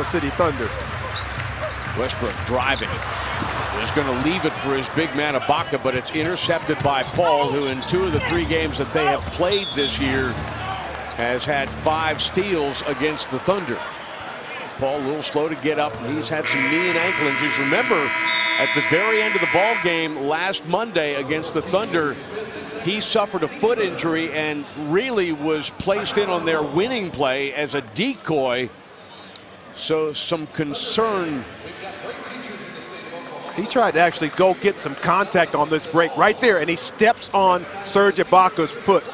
Oklahoma City Thunder. Westbrook driving. Is going to leave it for his big man Ibaka, but it's intercepted by Paul, who in two of the three games that they have played this year has had five steals against the Thunder. Paul a little slow to get up. He's had some knee and ankle injuries. Remember, at the very end of the ball game last Monday against the Thunder, he suffered a foot injury and really was placed in on their winning play as a decoy. So some concern he tried to actually go get some contact on this break right there, and he steps on Serge Ibaka's foot.